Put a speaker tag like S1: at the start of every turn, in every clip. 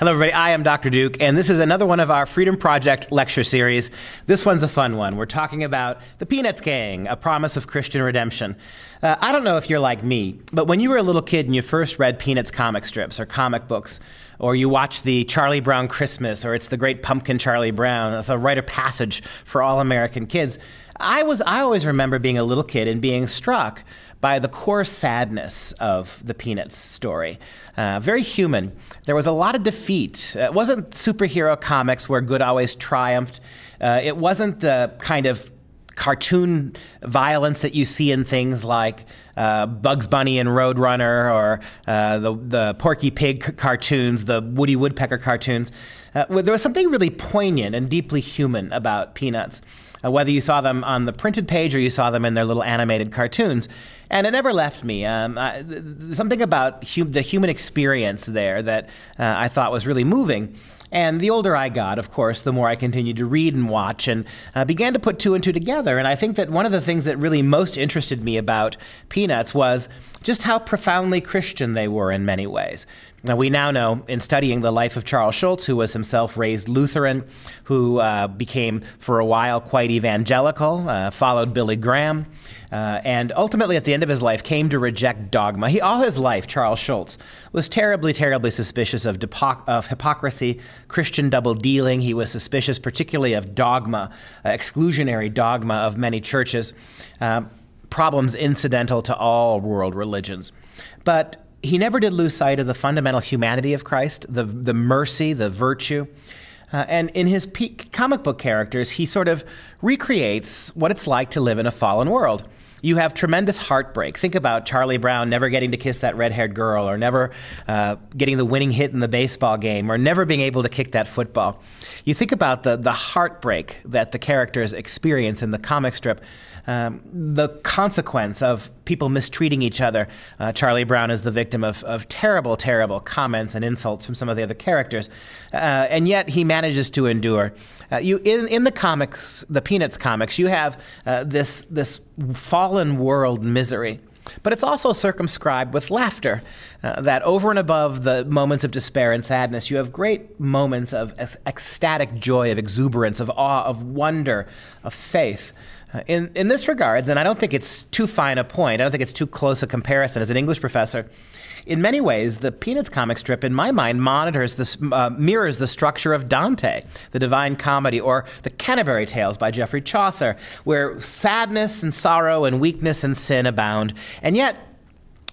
S1: Hello, everybody. I am Dr. Duke, and this is another one of our Freedom Project lecture series. This one's a fun one. We're talking about the Peanuts Gang, a promise of Christian redemption. Uh, I don't know if you're like me, but when you were a little kid and you first read Peanuts comic strips or comic books, or you watch the Charlie Brown Christmas, or it's the Great Pumpkin Charlie Brown, it's a rite of passage for all American kids. I was I always remember being a little kid and being struck by the core sadness of the Peanuts story. Uh, very human. There was a lot of defeat. It wasn't superhero comics where good always triumphed. Uh, it wasn't the kind of cartoon violence that you see in things like uh, Bugs Bunny and Roadrunner or uh, the, the Porky Pig cartoons, the Woody Woodpecker cartoons. Uh, there was something really poignant and deeply human about Peanuts uh, whether you saw them on the printed page or you saw them in their little animated cartoons. And it never left me. Um, I, something about hum- the human experience there that uh, I thought was really moving. And the older I got, of course, the more I continued to read and watch and uh, began to put two and two together. And I think that one of the things that really most interested me about Peanuts was just how profoundly Christian they were in many ways. Now, we now know in studying the life of Charles Schulz, who was himself raised Lutheran, who uh, became for a while quite evangelical, uh, followed Billy Graham, uh, and ultimately at the end of his life came to reject dogma. He, all his life, Charles Schulz was terribly, terribly suspicious of, of hypocrisy, Christian double dealing. He was suspicious, particularly of dogma, uh, exclusionary dogma of many churches, uh, problems incidental to all world religions. But he never did lose sight of the fundamental humanity of Christ, the, the mercy, the virtue. Uh, and in his peak comic book characters, he sort of recreates what it's like to live in a fallen world you have tremendous heartbreak. Think about Charlie Brown never getting to kiss that red haired girl, or never uh, getting the winning hit in the baseball game, or never being able to kick that football. You think about the, the heartbreak that the characters experience in the comic strip. Um, the consequence of people mistreating each other. Uh, Charlie Brown is the victim of, of terrible, terrible comments and insults from some of the other characters, uh, and yet he manages to endure. Uh, you in in the comics, the Peanuts comics, you have uh, this this fallen world misery. But it's also circumscribed with laughter. Uh, that over and above the moments of despair and sadness, you have great moments of ecstatic joy, of exuberance, of awe, of wonder, of faith. In, in this regards, and I don't think it's too fine a point, I don't think it's too close a comparison as an English professor, in many ways, the Peanuts comic strip, in my mind, monitors this, uh, mirrors the structure of Dante, the Divine Comedy, or the Canterbury Tales by Geoffrey Chaucer, where sadness and sorrow and weakness and sin abound, and yet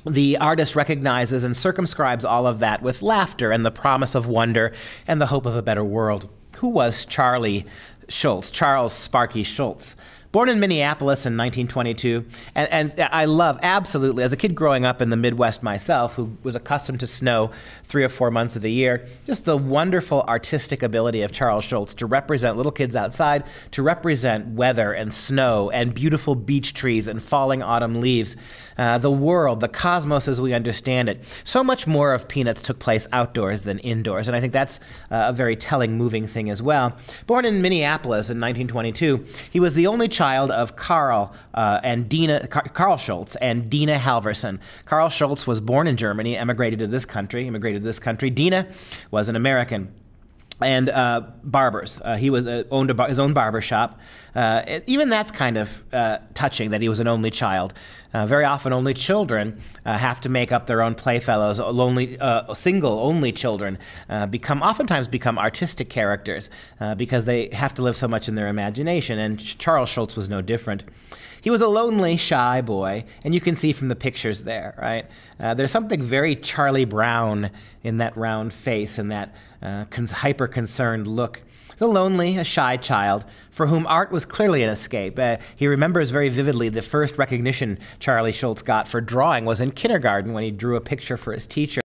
S1: the artist recognizes and circumscribes all of that with laughter and the promise of wonder and the hope of a better world. Who was Charlie Schulz, Charles Sparky Schulz? Born in Minneapolis in 1922, and, and, I love absolutely, as a kid growing up in the Midwest myself, who was accustomed to snow three or four months of the year, just the wonderful artistic ability of Charles Schulz to represent little kids outside, to represent weather and snow and beautiful beech trees and falling autumn leaves. Uh, the world, the cosmos as we understand it. So much more of Peanuts took place outdoors than indoors, and I think that's uh, a very telling, moving thing as well. Born in Minneapolis in 1922, he was the only child of Carl uh, and Dena, Car- Carl Schulz and Dena Halverson. Carl Schulz was born in Germany, emigrated to this country, immigrated to this country. Dena was an American and uh, barbers. Uh, he was uh, owned bar- his own barber shop. Uh, even that's kind of uh, touching that he was an only child. Uh, very often, only children have to make up their own playfellows. Lonely, single, only children become oftentimes become artistic characters because they have to live so much in their imagination. And Charles Schulz was no different. He was a lonely, shy boy, and you can see from the pictures there, right? Uh, there's something very Charlie Brown in that round face and that uh, hyper concerned look. The lonely, a shy child for whom art was clearly an escape. Uh, he remembers very vividly the first recognition Charlie Schulz got for drawing was in kindergarten when he drew a picture for his teacher.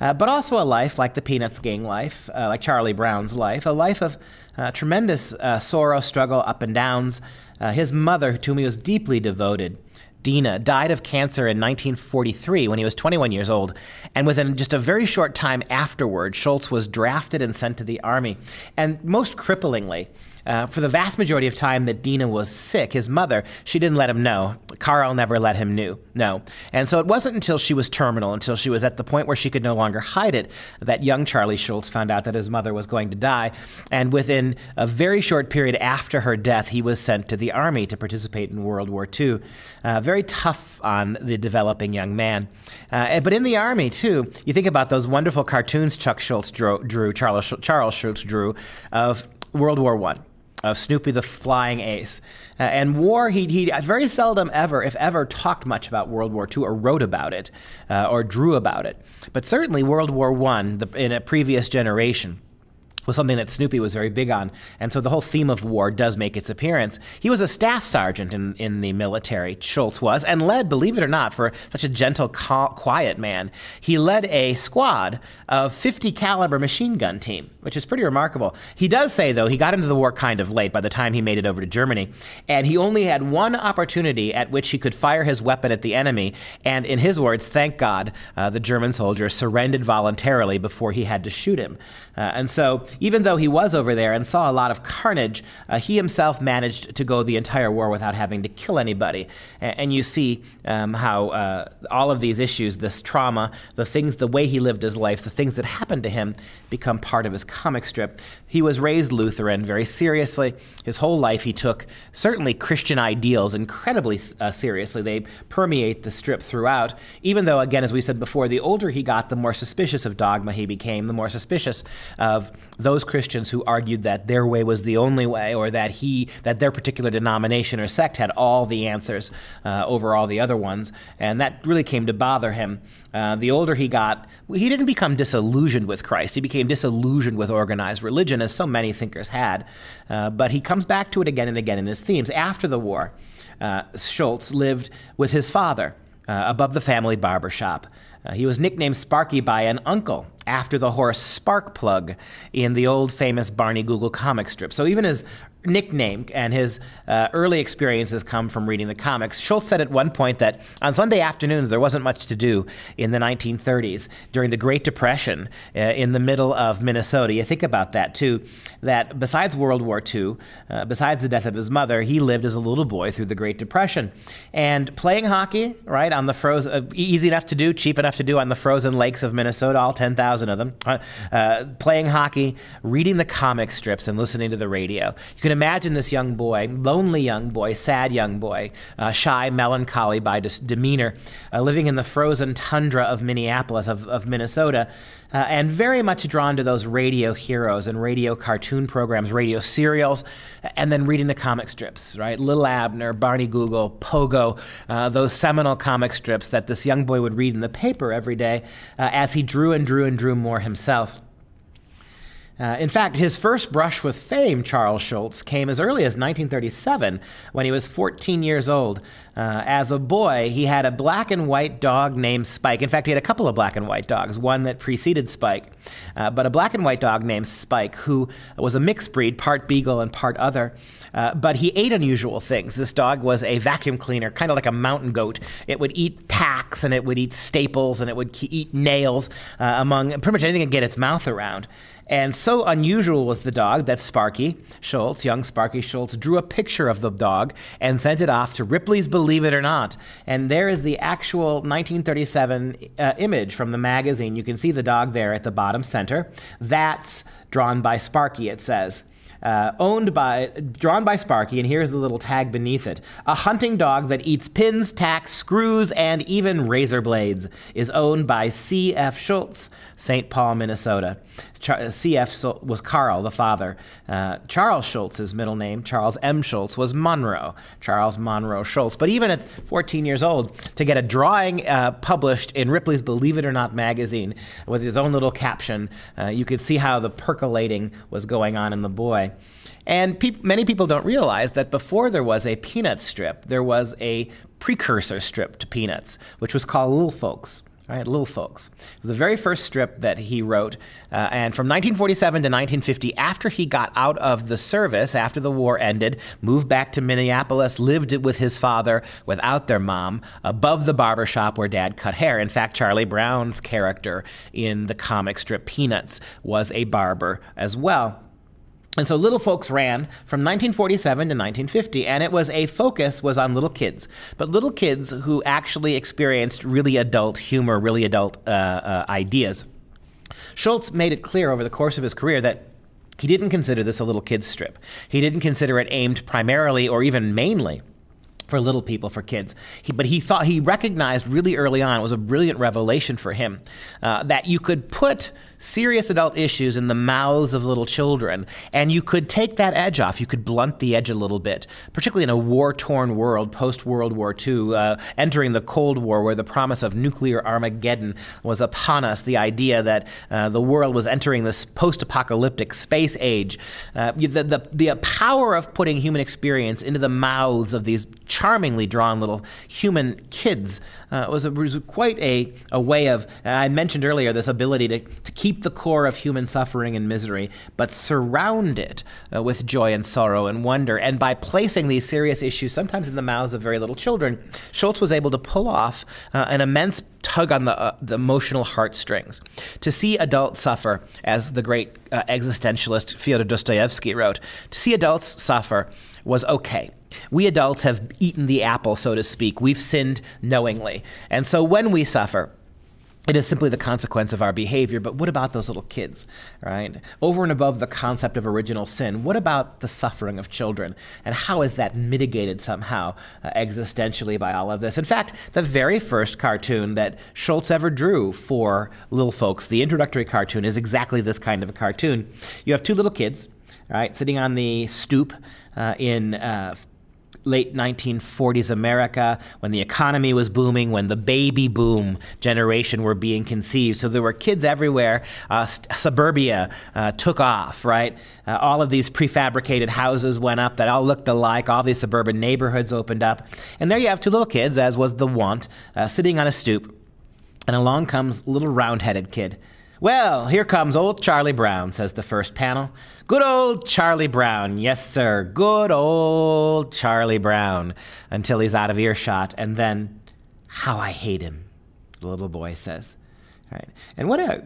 S1: Uh, but also a life like the Peanuts gang life, uh, like Charlie Brown's life, a life of uh, tremendous uh, sorrow, struggle, up and downs, uh, his mother, to whom he was deeply devoted, Dena, died of cancer in 1943 when he was 21 years old. And within just a very short time afterward, Schulz was drafted and sent to the army. And most cripplingly, uh, for the vast majority of time that Dena was sick, his mother, she didn't let him know. Carl never let him knew, know. And so it wasn't until she was terminal, until she was at the point where she could no longer hide it, that young Charlie Schulz found out that his mother was going to die. And within a very short period after her death, he was sent to the army to participate in World War II. Uh, very tough on the developing young man. Uh, but in the army, too, you think about those wonderful cartoons Chuck Schulz drew, drew Charles, Charles Schulz drew of World War One of Snoopy the Flying Ace. Uh, and war, he, he very seldom ever, if ever, talked much about World War II or wrote about it uh, or drew about it. But certainly World War I, in a previous generation, was something that Snoopy was very big on. And so the whole theme of war does make its appearance. He was a staff sergeant in, in the military, Schulz was, and led, believe it or not, for such a gentle, quiet man, he led a squad of 50 caliber machine gun team, which is pretty remarkable. He does say, though, he got into the war kind of late by the time he made it over to Germany, and he only had one opportunity at which he could fire his weapon at the enemy. And in his words, thank God, uh, the German soldier surrendered voluntarily before he had to shoot him. Uh, and so even though he was over there and saw a lot of carnage, uh, he himself managed to go the entire war without having to kill anybody. And, you see um, how uh, all of these issues, this trauma, the things, the way he lived his life, the things that happened to him, become part of his comic strip. He was raised Lutheran very seriously. His whole life, he took certainly Christian ideals incredibly uh, seriously. They permeate the strip throughout, even though, again, as we said before, the older he got, the more suspicious of dogma he became, the more suspicious of those Christians who argued that their way was the only way, or that he, that their particular denomination or sect had all the answers uh, over all the other ones, and that really came to bother him. Uh, the older he got, he didn't become disillusioned with Christ. He became disillusioned with organized religion, as so many thinkers had. Uh, but he comes back to it again and again in his themes. After the war, uh, Schulz lived with his father uh, above the family barber shop. Uh, he was nicknamed Sparky by an uncle after the horse Sparkplug in the old famous Barney Google comic strip. So even his nickname and his uh, early experiences come from reading the comics. Schulz said at one point that on Sunday afternoons there wasn't much to do in the 1930s during the Great Depression uh, in the middle of Minnesota. You think about that too, that besides World War II, uh, besides the death of his mother, he lived as a little boy through the Great Depression. And playing hockey, right, on the frozen, uh, easy enough to do, cheap enough to do on the frozen lakes of Minnesota, all 10,000 thousand of them, uh, playing hockey, reading the comic strips, and listening to the radio. You can imagine this young boy, lonely young boy, sad young boy, uh, shy, melancholy by demeanor, uh, living in the frozen tundra of Minneapolis, of, of Minnesota, uh, and very much drawn to those radio heroes and radio cartoon programs, radio serials, and then reading the comic strips, right? Little Abner, Barney Google, Pogo, uh, those seminal comic strips that this young boy would read in the paper every day uh, as he drew and drew and drew more himself. Uh, in fact, his first brush with fame, Charles Schulz, came as early as 1937 when he was 14 years old. Uh, as a boy, he had a black and white dog named Spike. In fact, he had a couple of black and white dogs, one that preceded Spike. Uh, but a black and white dog named Spike, who was a mixed breed, part beagle and part other. Uh, but he ate unusual things. This dog was a vacuum cleaner, kind of like a mountain goat. It would eat tacks and it would eat staples and it would eat nails, uh, among pretty much anything it could get its mouth around. And so unusual was the dog that Sparky Schulz, young Sparky Schulz, drew a picture of the dog and sent it off to Ripley's Believe It or Not. And there is the actual 1937 uh, image from the magazine. You can see the dog there at the bottom center. That's drawn by Sparky, it says. Uh, owned by, drawn by Sparky, and here's the little tag beneath it. A hunting dog that eats pins, tacks, screws, and even razor blades is owned by C.F. Schulz, St. Paul, Minnesota. CF was Carl, the father. Uh, Charles Schulz's middle name, Charles M. Schulz, was Monroe, Charles Monroe Schulz. But even at 14 years old, to get a drawing uh, published in Ripley's Believe It or Not magazine with his own little caption, uh, you could see how the percolating was going on in the boy. And pe- many people don't realize that before there was a Peanuts strip, there was a precursor strip to Peanuts, which was called Little Folks. Right, Little Folks. It was the very first strip that he wrote. Uh, and from 1947 to 1950, after he got out of the service, after the war ended, moved back to Minneapolis, lived with his father without their mom, above the barber shop where dad cut hair. In fact, Charlie Brown's character in the comic strip Peanuts was a barber as well. And so Little Folks ran from 1947 to 1950, and it was a focus was on little kids, but little kids who actually experienced really adult humor, really adult uh, uh, ideas. Schulz made it clear over the course of his career that he didn't consider this a little kid's strip. He didn't consider it aimed primarily or even mainly for little people, for kids. He, but he thought he recognized really early on, it was a brilliant revelation for him, uh, that you could put serious adult issues in the mouths of little children, and you could take that edge off. You could blunt the edge a little bit, particularly in a war torn world, post World War II, uh, entering the Cold War, where the promise of nuclear Armageddon was upon us, the idea that uh, the world was entering this post apocalyptic space age. Uh, the, the, the power of putting human experience into the mouths of these charmingly drawn little human kids uh, was, a, was quite a, a way of, I mentioned earlier, this ability to, to keep the core of human suffering and misery, but surround it uh, with joy and sorrow and wonder. And by placing these serious issues, sometimes in the mouths of very little children, Schulz was able to pull off uh, an immense tug on the, uh, the, emotional heartstrings. To see adults suffer, as the great uh, existentialist Fyodor Dostoevsky wrote, to see adults suffer was okay. We adults have eaten the apple, so to speak. We've sinned knowingly. And so when we suffer, it is simply the consequence of our behavior, but what about those little kids, right? Over and above the concept of original sin, what about the suffering of children? And how is that mitigated somehow uh, existentially by all of this? In fact, the very first cartoon that Schulz ever drew for little folks, the introductory cartoon, is exactly this kind of a cartoon. You have two little kids, right, sitting on the stoop uh, in uh, late 1940s America, when the economy was booming, when the baby boom generation were being conceived. So there were kids everywhere. Uh, suburbia uh, took off, right? Uh, all of these prefabricated houses went up that all looked alike. All these suburban neighborhoods opened up. And there you have two little kids, as was the wont, uh, sitting on a stoop. And along comes little round headed kid. Well, here comes old Charlie Brown, says the first panel. Good old Charlie Brown. Yes, sir. Good old Charlie Brown. Until he's out of earshot. And then, how I hate him, the little boy says. Right. And what a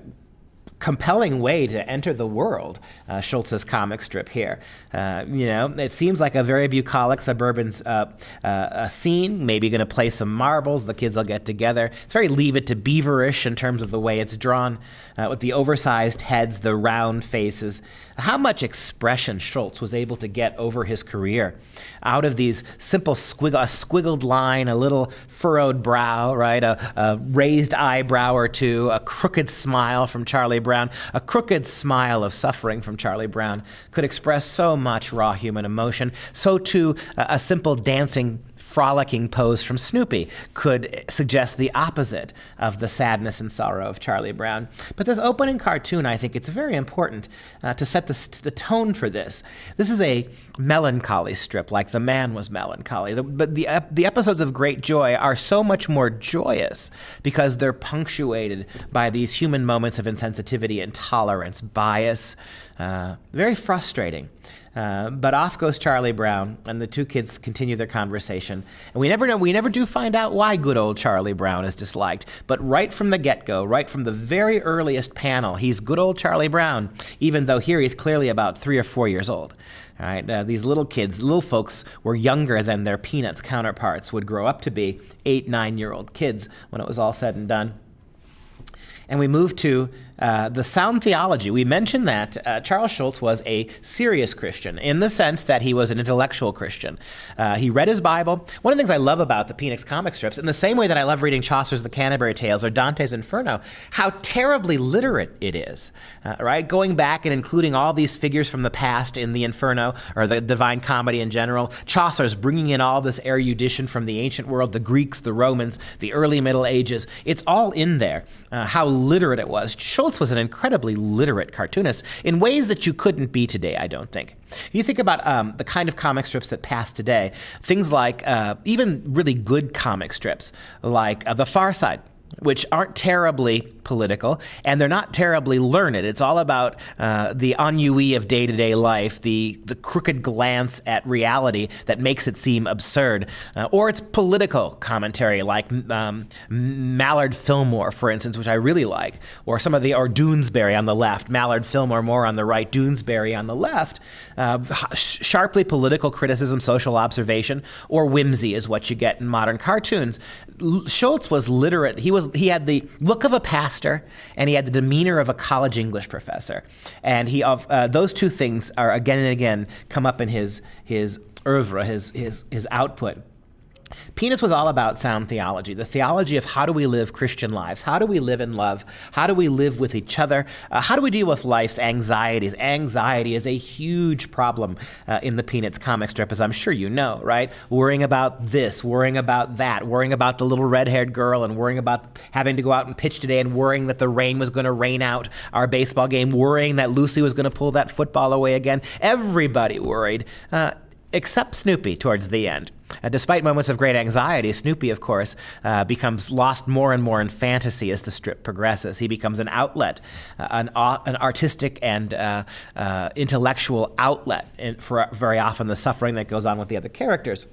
S1: compelling way to enter the world, uh, Schulz's comic strip here. Uh, you know, it seems like a very bucolic suburban uh, uh scene, maybe going to play some marbles, the kids will get together. It's very Leave It to Beaverish in terms of the way it's drawn, uh, with the oversized heads, the round faces. How much expression Schulz was able to get over his career out of these simple squiggle, a squiggled line, a little furrowed brow, right, a, a raised eyebrow or two, a crooked smile from Charlie Brown Brown, a crooked smile of suffering from Charlie Brown could express so much raw human emotion. So too, a simple dancing frolicking pose from Snoopy could suggest the opposite of the sadness and sorrow of Charlie Brown. But this opening cartoon, I think it's very important uh, to set the, the, tone for this. This is a melancholy strip, like The Man was melancholy. The, but the, uh, the episodes of Great Joy are so much more joyous because they're punctuated by these human moments of insensitivity, intolerance, bias. Uh, very frustrating. Uh, but off goes Charlie Brown, and the two kids continue their conversation. And we never know, we never do find out why good old Charlie Brown is disliked. But right from the get go, right from the very earliest panel, he's good old Charlie Brown, even though here he's clearly about three or four years old. All right, uh, these little kids, little folks, were younger than their Peanuts counterparts would grow up to be eight, nine year old kids when it was all said and done and we move to uh, the sound theology. We mentioned that uh, Charles Schulz was a serious Christian in the sense that he was an intellectual Christian. Uh, he read his Bible. One of the things I love about the Peanuts comic strips, in the same way that I love reading Chaucer's The Canterbury Tales or Dante's Inferno, how terribly literate it is, uh, right? Going back and including all these figures from the past in the Inferno or the Divine Comedy in general. Chaucer's bringing in all this erudition from the ancient world, the Greeks, the Romans, the early Middle Ages. It's all in there. Uh, how literate it was. Schulz was an incredibly literate cartoonist in ways that you couldn't be today, I don't think. You think about um, the kind of comic strips that pass today, things like uh, even really good comic strips, like uh, The Far Side which aren't terribly political and they're not terribly learned. It's all about uh, the ennui of day to day life, the, the crooked glance at reality that makes it seem absurd. Uh, or it's political commentary, like um, Mallard Fillmore, for instance, which I really like, or some of the, or Doonesbury on the left, Mallard Fillmore more on the right, Doonesbury on the left. Uh, sharply political criticism, social observation, or whimsy is what you get in modern cartoons. Schulz was literate. He was he had the look of a pastor and he had the demeanor of a college English professor. And he uh, those two things are again and again come up in his his oeuvre, his his his output. Peanuts was all about sound theology, the theology of how do we live Christian lives? How do we live in love? How do we live with each other? Uh, how do we deal with life's anxieties? Anxiety is a huge problem uh, in the Peanuts comic strip, as I'm sure you know, right? Worrying about this, worrying about that, worrying about the little red haired girl, and worrying about having to go out and pitch today, and worrying that the rain was going to rain out our baseball game, worrying that Lucy was going to pull that football away again. Everybody worried. Uh, except Snoopy towards the end. Uh, despite moments of great anxiety, Snoopy, of course, uh, becomes lost more and more in fantasy as the strip progresses. He becomes an outlet, uh, an, an, artistic and uh, uh, intellectual outlet in, for very often the suffering that goes on with the other characters.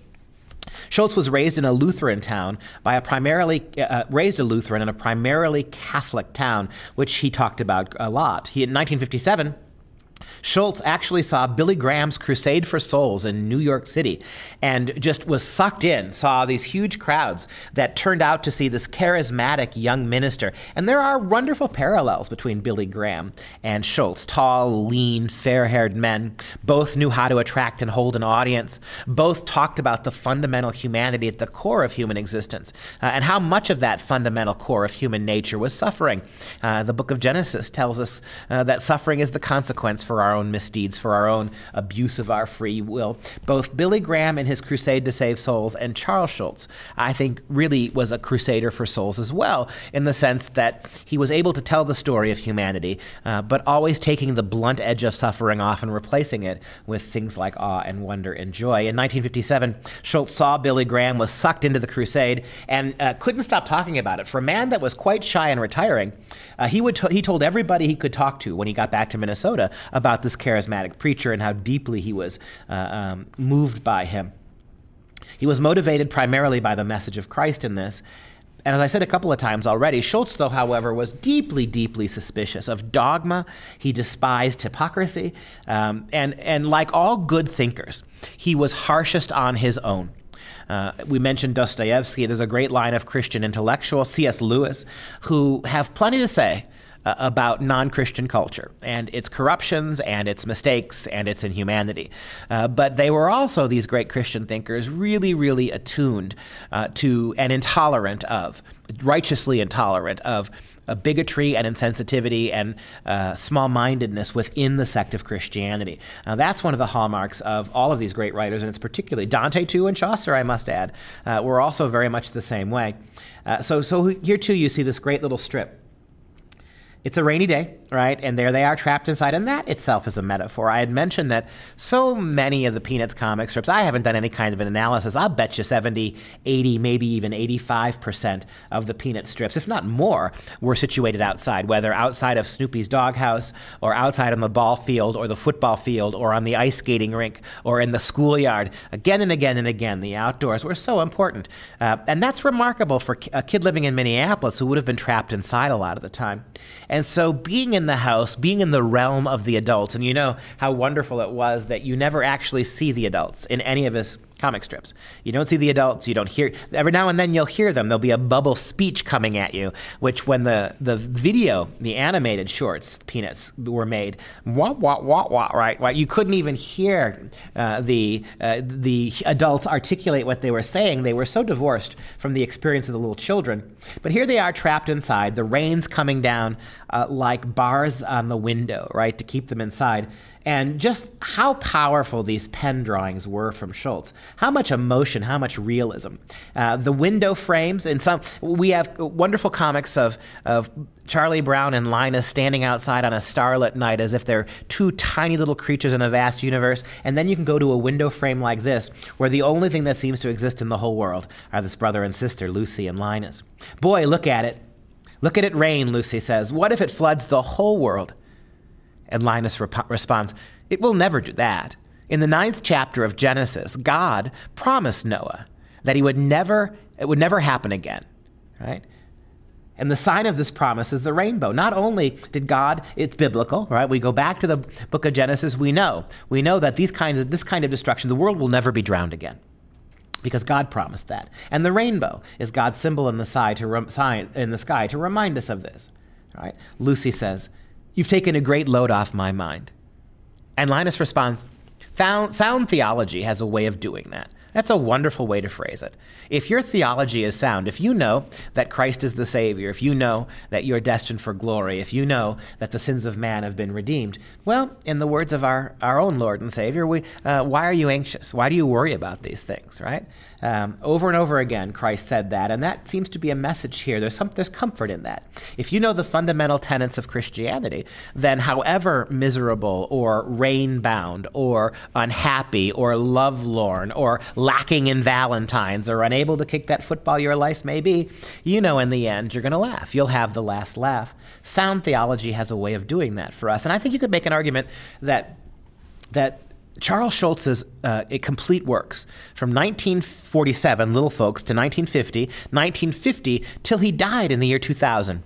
S1: Schulz was raised in a Lutheran town by a primarily uh, raised a Lutheran in a primarily Catholic town, which he talked about a lot. He in 1957 Schulz actually saw Billy Graham's Crusade for Souls in New York City and just was sucked in, saw these huge crowds that turned out to see this charismatic young minister. And there are wonderful parallels between Billy Graham and Schulz tall, lean, fair haired men. Both knew how to attract and hold an audience. Both talked about the fundamental humanity at the core of human existence uh, and how much of that fundamental core of human nature was suffering. Uh, the book of Genesis tells us uh, that suffering is the consequence for our own misdeeds, for our own abuse of our free will. Both Billy Graham in his crusade to save souls and Charles Schulz, I think, really was a crusader for souls as well, in the sense that he was able to tell the story of humanity, uh, but always taking the blunt edge of suffering off and replacing it with things like awe and wonder and joy. In 1957, Schulz saw Billy Graham was sucked into the crusade and uh, couldn't stop talking about it. For a man that was quite shy and retiring, uh, he would he told everybody he could talk to when he got back to Minnesota about this charismatic preacher and how deeply he was uh, um, moved by him. He was motivated primarily by the message of Christ in this. And as I said a couple of times already, Schulz, though, however, was deeply, deeply suspicious of dogma. He despised hypocrisy. Um, and, and like all good thinkers, he was harshest on his own. Uh, we mentioned Dostoevsky. There's a great line of Christian intellectuals, C.S. Lewis, who have plenty to say uh, about non Christian culture and its corruptions and its mistakes and its inhumanity. Uh, but they were also, these great Christian thinkers, really, really attuned uh, to and intolerant of, righteously intolerant of. Bigotry and insensitivity and uh, small mindedness within the sect of Christianity. Now, that's one of the hallmarks of all of these great writers, and it's particularly Dante, too, and Chaucer, I must add, uh, were also very much the same way. Uh, so, so here, too, you see this great little strip it's a rainy day, right? And there they are trapped inside. And that itself is a metaphor. I had mentioned that so many of the Peanuts comic strips, I haven't done any kind of an analysis. I'll bet you 70, 80, maybe even 85% of the Peanut strips, if not more, were situated outside, whether outside of Snoopy's doghouse or outside on the ball field or the football field or on the ice skating rink or in the schoolyard. Again and again and again, the outdoors were so important. Uh, and that's remarkable for a kid living in Minneapolis who would have been trapped inside a lot of the time. And so being in the house, being in the realm of the adults, and you know how wonderful it was that you never actually see the adults in any of his comic strips. You don't see the adults, you don't hear every now and then you'll hear them. There'll be a bubble speech coming at you, which when the the video, the animated shorts, Peanuts were made, wah wah wah wah, right? You couldn't even hear uh, the uh, the adults articulate what they were saying. They were so divorced from the experience of the little children. But here they are trapped inside. The rain's coming down uh, like bars on the window, right, to keep them inside and just how powerful these pen drawings were from Schulz. How much emotion, how much realism. Uh, the window frames, and some we have wonderful comics of of Charlie Brown and Linus standing outside on a starlit night as if they're two tiny little creatures in a vast universe. And then you can go to a window frame like this, where the only thing that seems to exist in the whole world are this brother and sister, Lucy and Linus. Boy, look at it Look at it rain, Lucy says. What if it floods the whole world? And Linus rep- responds, It will never do that. In the ninth chapter of Genesis, God promised Noah that he would never, it would never happen again, right? And the sign of this promise is the rainbow. Not only did God, it's biblical, right? We go back to the book of Genesis, we know. We know that these kinds of, this kind of destruction, the world will never be drowned again. Because God promised that. And the rainbow is God's symbol in the, sky to, in the sky to remind us of this. Right? Lucy says, You've taken a great load off my mind. And Linus responds, Sound theology has a way of doing that. That's a wonderful way to phrase it. If your theology is sound, if you know that Christ is the Savior, if you know that you're destined for glory, if you know that the sins of man have been redeemed, well, in the words of our, our own Lord and Savior, we, uh, why are you anxious? Why do you worry about these things, right? Um, over and over again, Christ said that, and that seems to be a message here. There's, some, there's comfort in that. If you know the fundamental tenets of Christianity, then however miserable or rain bound or unhappy or lovelorn or lacking in Valentine's or unable to kick that football your life may be, you know in the end you're going to laugh. You'll have the last laugh. Sound theology has a way of doing that for us. And I think you could make an argument that that Charles Schulz's uh, complete works from 1947, Little Folks, to 1950, 1950 till he died in the year 2000.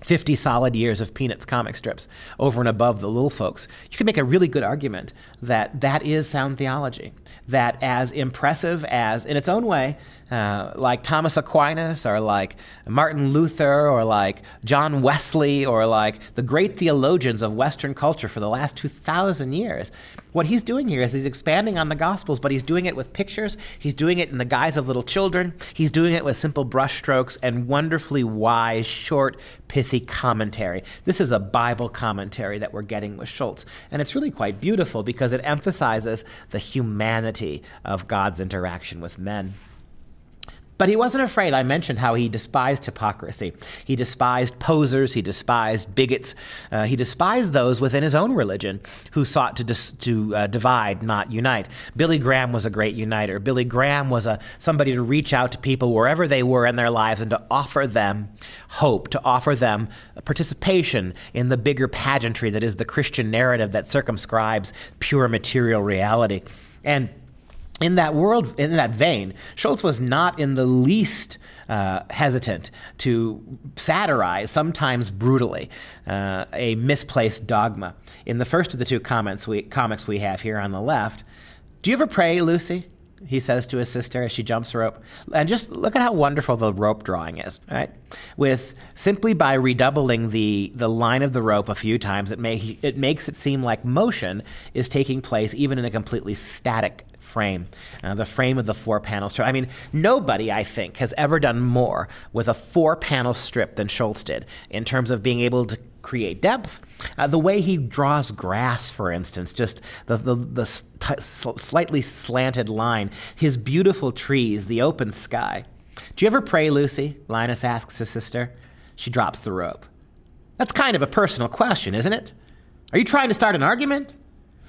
S1: 50 solid years of Peanuts comic strips over and above the little folks. You can make a really good argument that that is sound theology. That, as impressive as, in its own way, uh, like Thomas Aquinas or like Martin Luther or like John Wesley or like the great theologians of Western culture for the last 2,000 years. What he's doing here is he's expanding on the Gospels, but he's doing it with pictures. He's doing it in the guise of little children. He's doing it with simple brushstrokes and wonderfully wise, short, pithy commentary. This is a Bible commentary that we're getting with Schulz. And it's really quite beautiful because it emphasizes the humanity of God's interaction with men. But he wasn't afraid. I mentioned how he despised hypocrisy. He despised posers. He despised bigots. Uh, he despised those within his own religion who sought to, to uh, divide, not unite. Billy Graham was a great uniter. Billy Graham was a, somebody to reach out to people wherever they were in their lives and to offer them hope, to offer them participation in the bigger pageantry that is the Christian narrative that circumscribes pure material reality. And in that world, in that vein, Schulz was not in the least uh, hesitant to satirize, sometimes brutally, uh, a misplaced dogma. In the first of the two comments we, comics we have here on the left, do you ever pray, Lucy? He says to his sister as she jumps rope. And just look at how wonderful the rope drawing is, right? With simply by redoubling the, the line of the rope a few times, it, may, it makes it seem like motion is taking place even in a completely static frame, uh, the frame of the four panel strip. I mean, nobody, I think, has ever done more with a four panel strip than Schulz did in terms of being able to create depth. Uh, the way he draws grass, for instance, just the, the, the slightly slanted line, his beautiful trees, the open sky. Do you ever pray, Lucy? Linus asks his sister. She drops the rope. That's kind of a personal question, isn't it? Are you trying to start an argument?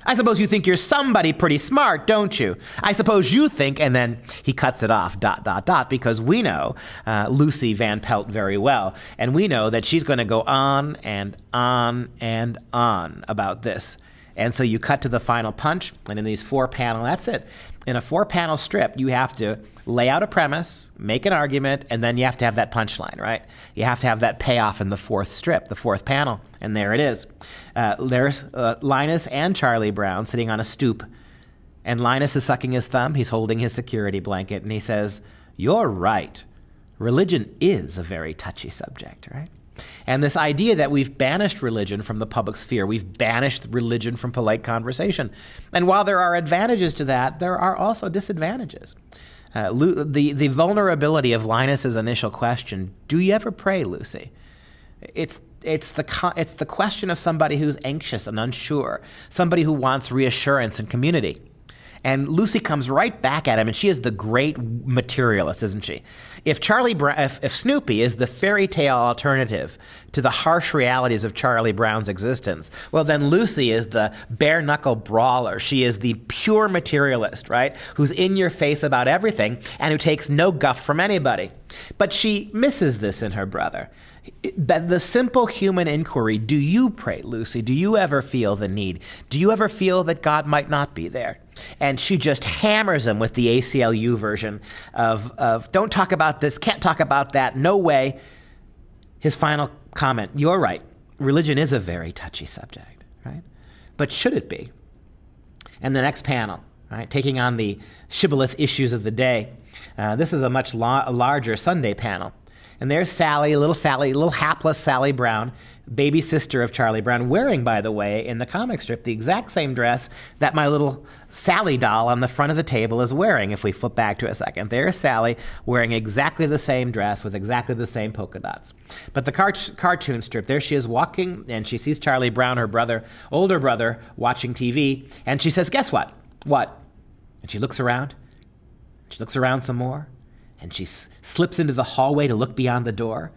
S1: I suppose you think you're somebody pretty smart, don't you? I suppose you think, and then he cuts it off, dot, dot, dot, because we know uh, Lucy Van Pelt very well. And we know that she's going to go on and on and on about this. And so you cut to the final punch, and in these four panel, that's it. In a four panel strip, you have to lay out a premise, make an argument, and then you have to have that punchline, right? You have to have that payoff in the fourth strip, the fourth panel, and there it is. Uh, there's uh, Linus and Charlie Brown sitting on a stoop, and Linus is sucking his thumb. He's holding his security blanket, and he says, You're right. Religion is a very touchy subject, right? And this idea that we've banished religion from the public sphere, we've banished religion from polite conversation. And while there are advantages to that, there are also disadvantages. Uh, the, the vulnerability of Linus's initial question, do you ever pray, Lucy? It's, it's, the, it's the question of somebody who's anxious and unsure, somebody who wants reassurance and community. And Lucy comes right back at him, and she is the great materialist, isn't she? If Charlie, if, if Snoopy is the fairy tale alternative to the harsh realities of Charlie Brown's existence, well, then Lucy is the bare knuckle brawler. She is the pure materialist, right? Who's in your face about everything and who takes no guff from anybody. But she misses this in her brother. The simple human inquiry do you pray, Lucy? Do you ever feel the need? Do you ever feel that God might not be there? And she just hammers him with the ACLU version of, of don't talk about this, can't talk about that, no way. His final comment You're right. Religion is a very touchy subject, right? But should it be? And the next panel, right, taking on the shibboleth issues of the day. Uh, this is a much la- larger Sunday panel. And there's Sally, little Sally, little hapless Sally Brown, baby sister of Charlie Brown, wearing, by the way, in the comic strip, the exact same dress that my little Sally doll on the front of the table is wearing. If we flip back to a second, there's Sally wearing exactly the same dress with exactly the same polka dots. But the car- cartoon strip, there she is walking, and she sees Charlie Brown, her brother, older brother, watching TV, and she says, Guess what? What? And she looks around. She looks around some more and she s- slips into the hallway to look beyond the door.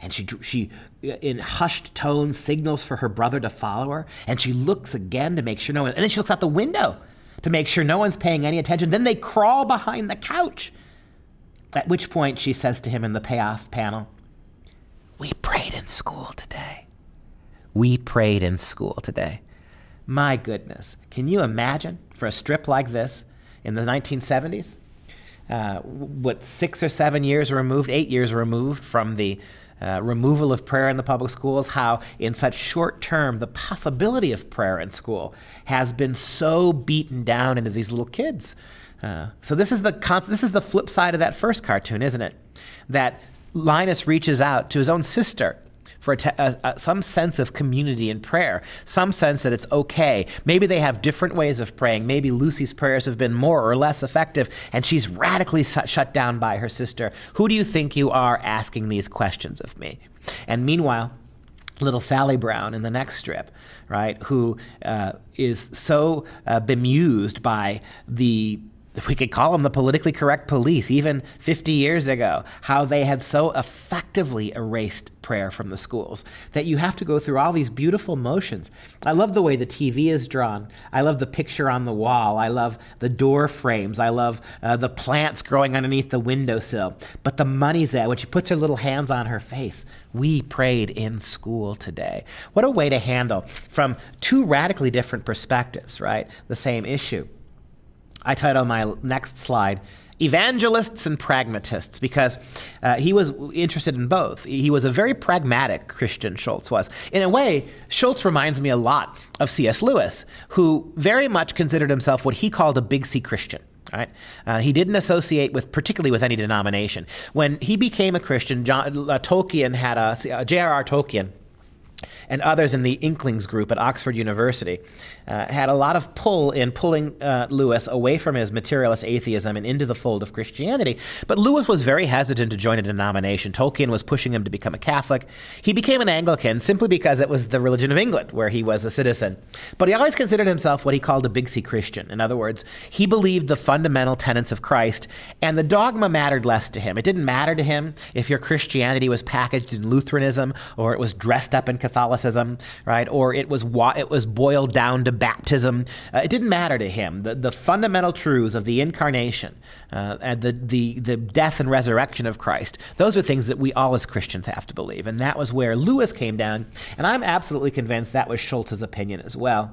S1: And she, she, uh, in hushed tones, signals for her brother to follow her. And she looks again to make sure no one, and then she looks out the window to make sure no one's paying any attention. Then they crawl behind the couch. At which point she says to him in the payoff panel, We prayed in school today. We prayed in school today. My goodness. Can you imagine for a strip like this in the 1970s? Uh, what six or seven years removed, eight years removed from the uh, removal of prayer in the public schools, how in such short term the possibility of prayer in school has been so beaten down into these little kids. Uh, so this is the this is the flip side of that first cartoon, isn't it? That Linus reaches out to his own sister for a te- a, a, some sense of community in prayer, some sense that it's okay. Maybe they have different ways of praying. Maybe Lucy's prayers have been more or less effective, and she's radically su- shut down by her sister. Who do you think you are asking these questions of me? And meanwhile, little Sally Brown in the next strip, right, who uh, is so uh, bemused by the we could call them the politically correct police, even 50 years ago, how they had so effectively erased prayer from the schools that you have to go through all these beautiful motions. I love the way the TV is drawn. I love the picture on the wall. I love the door frames. I love uh, the plants growing underneath the windowsill. But the money's there when she puts her little hands on her face. We prayed in school today. What a way to handle from two radically different perspectives, right? The same issue. I title my next slide Evangelists and Pragmatists because uh, he was interested in both. He was a very pragmatic Christian, Schulz was. In a way, Schulz reminds me a lot of C.S. Lewis, who very much considered himself what he called a big C Christian. Right? Uh, he didn't associate with, particularly with any denomination. When he became a Christian, John, uh, Tolkien had a, uh, J.R.R. Tolkien and others in the Inklings group at Oxford University uh, had a lot of pull in pulling uh, Lewis away from his materialist atheism and into the fold of Christianity. But Lewis was very hesitant to join a denomination. Tolkien was pushing him to become a Catholic. He became an Anglican simply because it was the religion of England, where he was a citizen. But he always considered himself what he called a big C Christian. In other words, he believed the fundamental tenets of Christ, and the dogma mattered less to him. It didn't matter to him if your Christianity was packaged in Lutheranism or it was dressed up in Catholicism, right? Or it was wa- it was boiled down to baptism. Uh, it didn't matter to him. The, the fundamental truths of the incarnation uh, and the, the, the death and resurrection of Christ, those are things that we all as Christians have to believe. And that was where Lewis came down. And I'm absolutely convinced that was Schulz's opinion as well.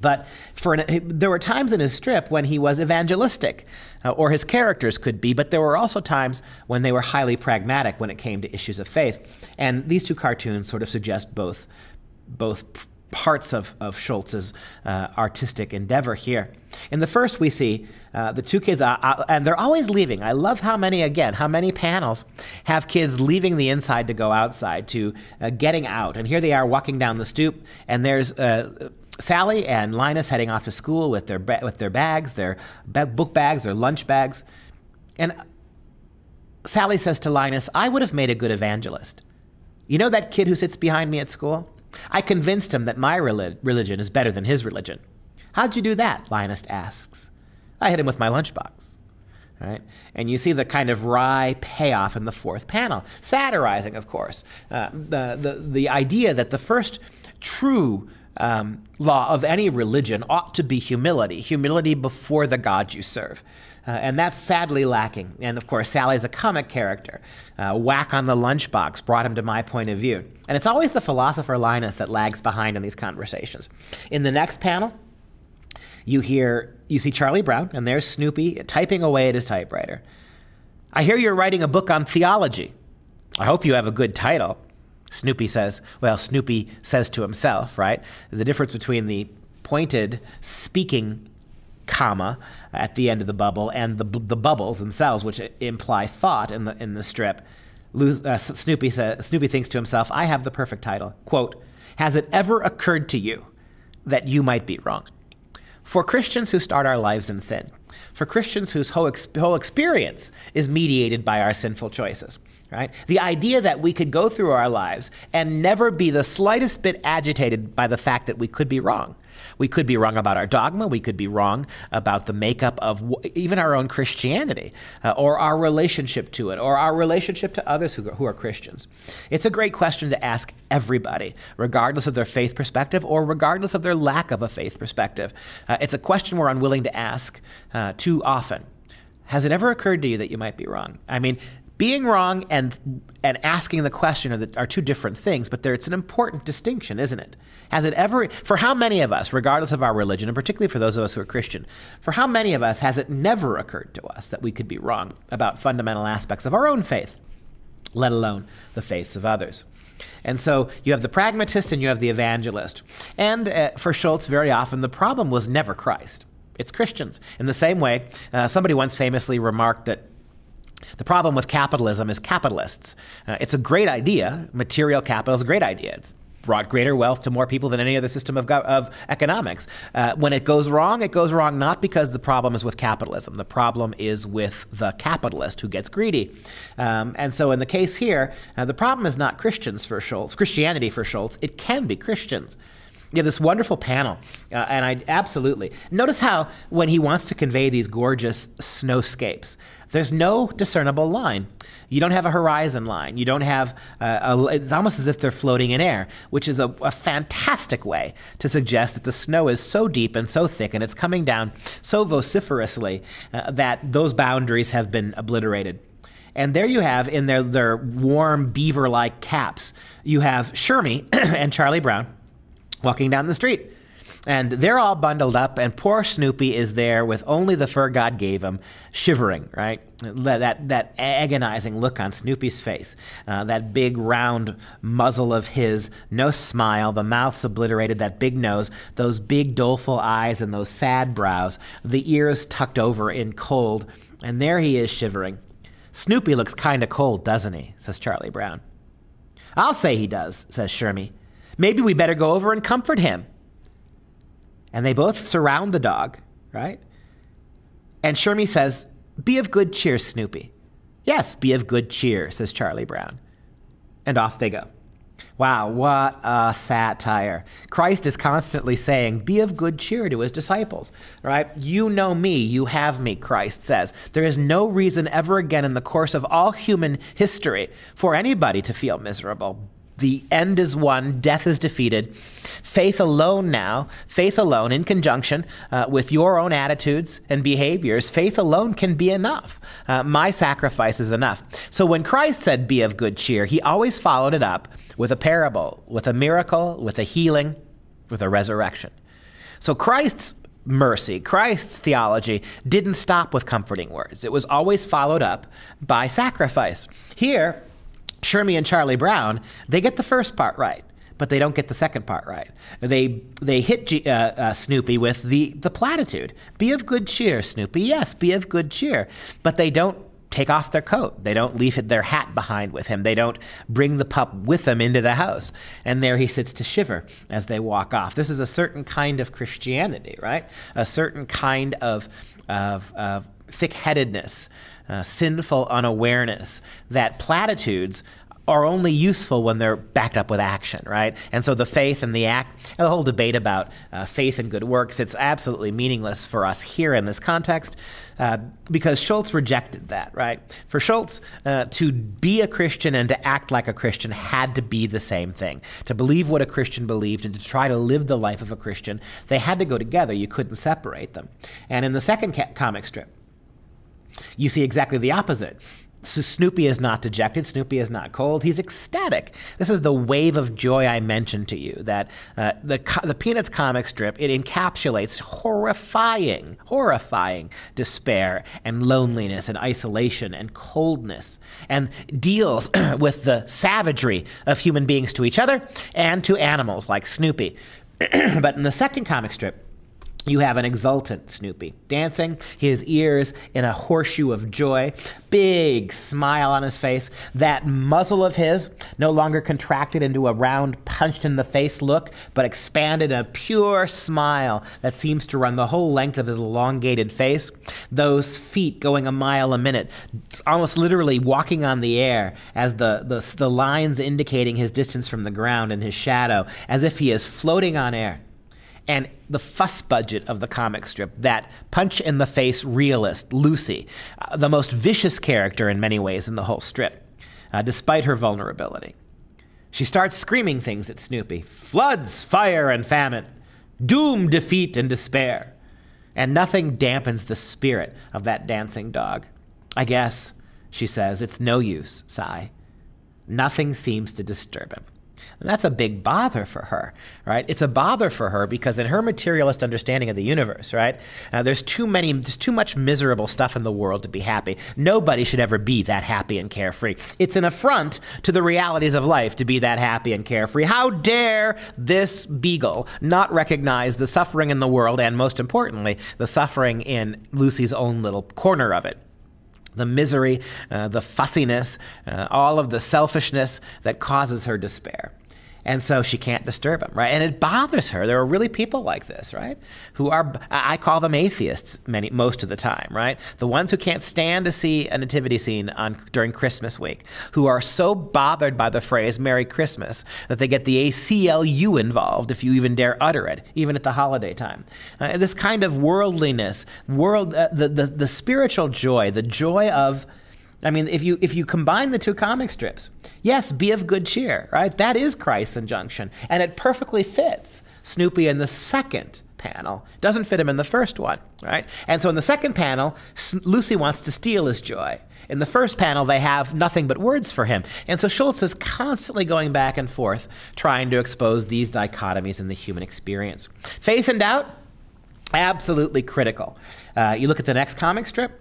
S1: But for an, there were times in his strip when he was evangelistic, uh, or his characters could be, but there were also times when they were highly pragmatic when it came to issues of faith. And these two cartoons sort of suggest both, both parts of, of Schulz's uh, artistic endeavor here. In the first, we see uh, the two kids, uh, and they're always leaving. I love how many, again, how many panels have kids leaving the inside to go outside, to uh, getting out. And here they are walking down the stoop, and there's uh, Sally and Linus heading off to school with their, ba- with their bags, their book bags, their lunch bags. And Sally says to Linus, I would have made a good evangelist. You know that kid who sits behind me at school? I convinced him that my religion is better than his religion. How'd you do that? Linus asks. I hit him with my lunchbox. Right? And you see the kind of wry payoff in the fourth panel, satirizing, of course, uh, the, the, the idea that the first true um, law of any religion ought to be humility humility before the God you serve. Uh, and that's sadly lacking. And of course, Sally's a comic character. Uh, whack on the lunchbox brought him to my point of view. And it's always the philosopher Linus that lags behind in these conversations. In the next panel, you hear you see Charlie Brown, and there's Snoopy typing away at his typewriter. I hear you're writing a book on theology. I hope you have a good title. Snoopy says, well, Snoopy says to himself, right? The difference between the pointed speaking comma at the end of the bubble and the, the bubbles themselves, which imply thought in the, in the strip. Uh, Snoopy, says, Snoopy thinks to himself, I have the perfect title. Quote, Has it ever occurred to you that you might be wrong? For Christians who start our lives in sin, for Christians whose whole, ex- whole experience is mediated by our sinful choices, right? The idea that we could go through our lives and never be the slightest bit agitated by the fact that we could be wrong. We could be wrong about our dogma. We could be wrong about the makeup of w- even our own Christianity uh, or our relationship to it or our relationship to others who, who are Christians. It's a great question to ask everybody, regardless of their faith perspective or regardless of their lack of a faith perspective. Uh, it's a question we're unwilling to ask uh, too often. Has it ever occurred to you that you might be wrong? I mean, being wrong and and asking the question are, the, are two different things, but there, it's an important distinction, isn't it? Has it ever, for how many of us, regardless of our religion, and particularly for those of us who are Christian, for how many of us has it never occurred to us that we could be wrong about fundamental aspects of our own faith, let alone the faiths of others? And so you have the pragmatist and you have the evangelist. And uh, for Schulz, very often the problem was never Christ. It's Christians. In the same way, uh, somebody once famously remarked that the problem with capitalism is capitalists. Uh, it's a great idea. Material capital is a great idea. It's brought greater wealth to more people than any other system of, of economics. Uh, when it goes wrong, it goes wrong not because the problem is with capitalism. The problem is with the capitalist who gets greedy. Um, and so in the case here, uh, the problem is not Christians for Schulz, Christianity for Schulz. It can be Christians. You have this wonderful panel, uh, and I absolutely notice how when he wants to convey these gorgeous snowscapes, there's no discernible line. You don't have a horizon line. You don't have uh, a, it's almost as if they're floating in air, which is a, a fantastic way to suggest that the snow is so deep and so thick, and it's coming down so vociferously uh, that those boundaries have been obliterated. And there you have in their, their warm beaver like caps, you have Shermy and Charlie Brown walking down the street. And they're all bundled up, and poor Snoopy is there with only the fur God gave him, shivering, right? That, that agonizing look on Snoopy's face, uh, that big round muzzle of his, no smile, the mouth's obliterated, that big nose, those big doleful eyes, and those sad brows, the ears tucked over in cold, and there he is shivering. Snoopy looks kind of cold, doesn't he? says Charlie Brown. I'll say he does, says Shermy. Maybe we better go over and comfort him. And they both surround the dog, right? And Shermy says, Be of good cheer, Snoopy. Yes, be of good cheer, says Charlie Brown. And off they go. Wow, what a satire. Christ is constantly saying, Be of good cheer to his disciples, right? You know me, you have me, Christ says. There is no reason ever again in the course of all human history for anybody to feel miserable the end is won, death is defeated. Faith alone now, faith alone in conjunction uh, with your own attitudes and behaviors, faith alone can be enough. Uh, my sacrifice is enough. So when Christ said, Be of good cheer, he always followed it up with a parable, with a miracle, with a healing, with a resurrection. So Christ's mercy, Christ's theology didn't stop with comforting words, it was always followed up by sacrifice. Here, Shermy and Charlie Brown, they get the first part right, but they don't get the second part right. They they hit G, uh, uh, Snoopy with the the platitude: "Be of good cheer, Snoopy." Yes, be of good cheer, but they don't take off their coat. They don't leave their hat behind with him. They don't bring the pup with them into the house. And there he sits to shiver as they walk off. This is a certain kind of Christianity, right? A certain kind of of, of thick headedness, uh, sinful unawareness, that platitudes are only useful when they're backed up with action, right? And so the faith and the act, and the whole debate about uh, faith and good works, it's absolutely meaningless for us here in this context uh, because Schulz rejected that, right? For Schulz, uh, to be a Christian and to act like a Christian had to be the same thing. To believe what a Christian believed and to try to live the life of a Christian, they had to go together. You couldn't separate them. And in the second comic strip, you see exactly the opposite. So Snoopy is not dejected. Snoopy is not cold. He's ecstatic. This is the wave of joy I mentioned to you. That uh, the the Peanuts comic strip it encapsulates horrifying, horrifying despair and loneliness and isolation and coldness, and deals with the savagery of human beings to each other and to animals like Snoopy. but in the second comic strip, you have an exultant Snoopy dancing, his ears in a horseshoe of joy, big smile on his face. That muzzle of his, no longer contracted into a round, punched in the face look, but expanded a pure smile that seems to run the whole length of his elongated face. Those feet going a mile a minute, almost literally walking on the air as the, the, the lines indicating his distance from the ground and his shadow, as if he is floating on air and the fuss budget of the comic strip, that punch in the face realist, Lucy, uh, the most vicious character in many ways in the whole strip, uh, despite her vulnerability. She starts screaming things at Snoopy floods, fire, and famine, doom, defeat, and despair. And nothing dampens the spirit of that dancing dog. I guess, she says, it's no use, sigh. Nothing seems to disturb him. And that's a big bother for her, right? It's a bother for her because in her materialist understanding of the universe, right, uh, there's too many, there's too much miserable stuff in the world to be happy. Nobody should ever be that happy and carefree. It's an affront to the realities of life to be that happy and carefree. How dare this beagle not recognize the suffering in the world and, most importantly, the suffering in Lucy's own little corner of it? The misery, uh, the fussiness, uh, all of the selfishness that causes her despair and so she can't disturb him, right? And it bothers her. There are really people like this, right? Who are I call them atheists many most of the time, right? The ones who can't stand to see a nativity scene on during Christmas week, who are so bothered by the phrase "Merry Christmas" that they get the ACLU involved if you even dare utter it, even at the holiday time. Uh, this kind of worldliness, world, uh, the, the the spiritual joy, the joy of I mean, if you if you combine the two comic strips, yes, be of good cheer, right? That is Christ's injunction, and it perfectly fits Snoopy in the second panel. Doesn't fit him in the first one, right? And so in the second panel, Lucy wants to steal his joy. In the first panel, they have nothing but words for him. And so Schulz is constantly going back and forth trying to expose these dichotomies in the human experience. Faith and doubt, absolutely critical. Uh, you look at the next comic strip,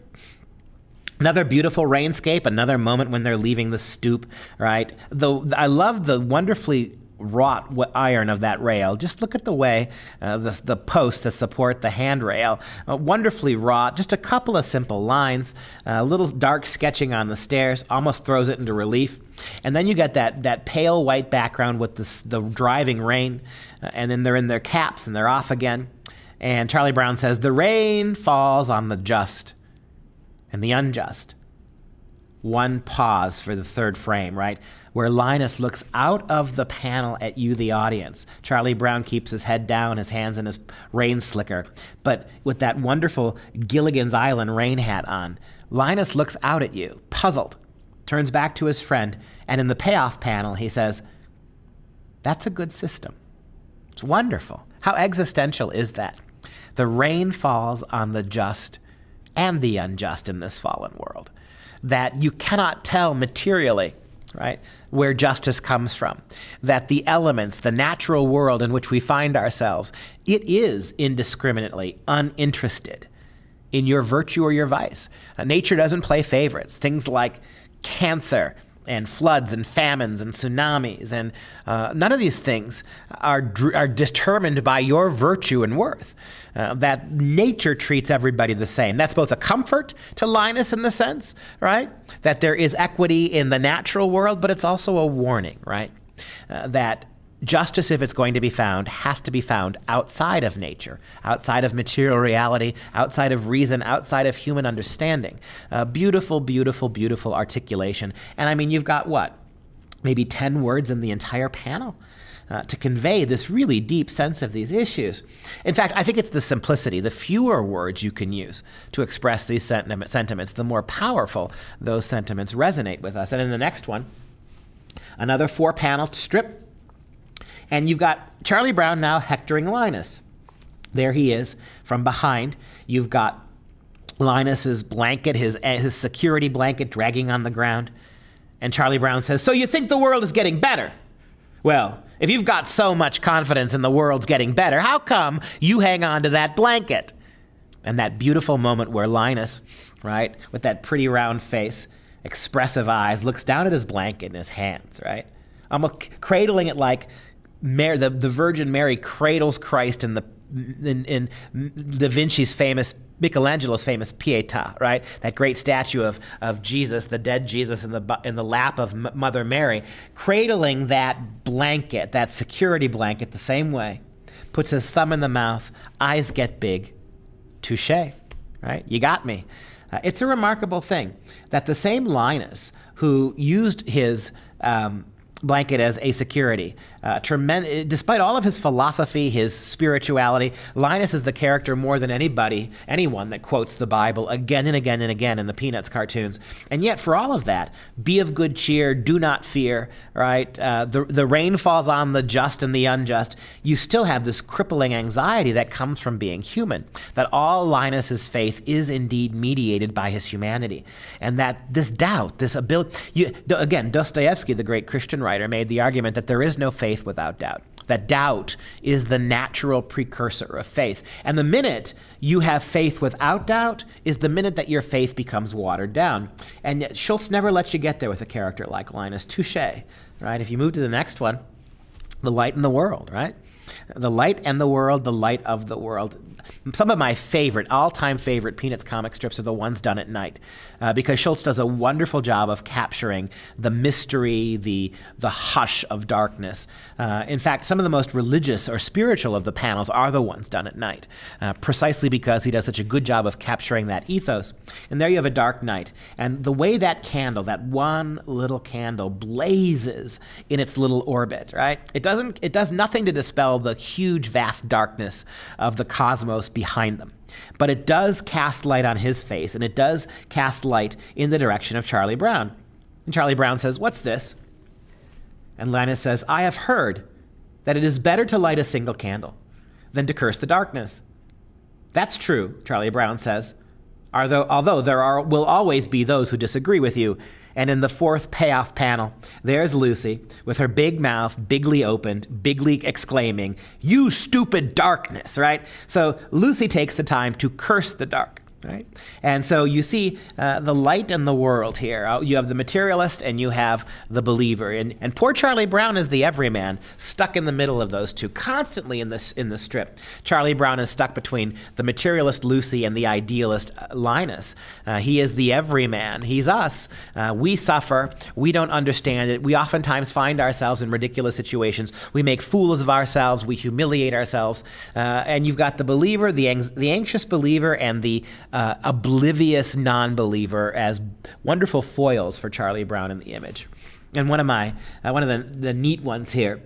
S1: Another beautiful rainscape, another moment when they're leaving the stoop, right? The, I love the wonderfully wrought iron of that rail. Just look at the way uh, the, the posts that support the handrail, uh, wonderfully wrought. Just a couple of simple lines, a little dark sketching on the stairs, almost throws it into relief. And then you get that, that pale white background with the, the driving rain, uh, and then they're in their caps and they're off again. And Charlie Brown says, The rain falls on the just and the unjust. One pause for the third frame, right? Where Linus looks out of the panel at you, the audience. Charlie Brown keeps his head down, his hands in his rain slicker, but with that wonderful Gilligan's Island rain hat on. Linus looks out at you, puzzled, turns back to his friend, and in the payoff panel, he says, That's a good system. It's wonderful. How existential is that? The rain falls on the just and the unjust in this fallen world. That you cannot tell materially, right, where justice comes from. That the elements, the natural world in which we find ourselves, it is indiscriminately uninterested in your virtue or your vice. Uh, nature doesn't play favorites. Things like cancer and floods and famines and tsunamis and uh, none of these things are are determined by your virtue and worth. Uh, that nature treats everybody the same. That's both a comfort to Linus in the sense, right, that there is equity in the natural world, but it's also a warning, right, uh, that justice, if it's going to be found, has to be found outside of nature, outside of material reality, outside of reason, outside of human understanding. Beautiful, beautiful, beautiful articulation. And I mean, you've got what? maybe 10 words in the entire panel. Uh, to convey this really deep sense of these issues. In fact, I think it's the simplicity. The fewer words you can use to express these sentiment, sentiments, the more powerful those sentiments resonate with us. And in the next one, another four panel strip. And you've got Charlie Brown now hectoring Linus. There he is from behind. You've got Linus's blanket, his, his security blanket dragging on the ground. And Charlie Brown says, So you think the world is getting better? Well, if you've got so much confidence in the world's getting better, how come you hang on to that blanket? And that beautiful moment where Linus, right, with that pretty round face, expressive eyes, looks down at his blanket in his hands, right? Almost cradling it like Mary, the, the Virgin Mary cradles Christ in the in, in Da Vinci's famous Michelangelo's famous Pietà, right? That great statue of, of Jesus, the dead Jesus in the, in the lap of M- Mother Mary, cradling that blanket, that security blanket, the same way, puts his thumb in the mouth, eyes get big. Touche, right? You got me. Uh, it's a remarkable thing that the same Linus who used his um, blanket as a security. Uh, tremend- despite all of his philosophy, his spirituality, Linus is the character more than anybody, anyone that quotes the Bible again and again and again in the Peanuts cartoons. And yet, for all of that, be of good cheer, do not fear, right? Uh, the, the rain falls on the just and the unjust. You still have this crippling anxiety that comes from being human, that all Linus's faith is indeed mediated by his humanity. And that this doubt, this ability, you, again, Dostoevsky, the great Christian writer, made the argument that there is no faith without doubt. That doubt is the natural precursor of faith. And the minute you have faith without doubt is the minute that your faith becomes watered down. And yet Schulz never lets you get there with a character like Linus. Touche, right? If you move to the next one, the light in the world, right? The light and the world, the light of the world. Some of my favorite, all time favorite Peanuts comic strips are the ones done at night uh, because Schulz does a wonderful job of capturing the mystery, the, the hush of darkness. Uh, in fact, some of the most religious or spiritual of the panels are the ones done at night, uh, precisely because he does such a good job of capturing that ethos. And there you have a dark night. And the way that candle, that one little candle, blazes in its little orbit, right? It doesn't, it does nothing to dispel the huge, vast darkness of the cosmos behind them. But it does cast light on his face, and it does cast light in the direction of Charlie Brown. And Charlie Brown says, What's this? And Linus says, I have heard that it is better to light a single candle than to curse the darkness. That's true, Charlie Brown says, although there are, will always be those who disagree with you. And in the fourth payoff panel, there's Lucy with her big mouth bigly opened, bigly exclaiming, You stupid darkness, right? So Lucy takes the time to curse the dark. Right? And so you see uh, the light in the world here. Uh, you have the materialist and you have the believer. And, and poor Charlie Brown is the everyman, stuck in the middle of those two, constantly in this in the strip. Charlie Brown is stuck between the materialist Lucy and the idealist uh, Linus. Uh, he is the everyman. He's us. Uh, we suffer. We don't understand it. We oftentimes find ourselves in ridiculous situations. We make fools of ourselves. We humiliate ourselves. Uh, and you've got the believer, the, ang- the anxious believer, and the uh, oblivious non believer as wonderful foils for Charlie Brown in the image. And one of my, uh, one of the, the neat ones here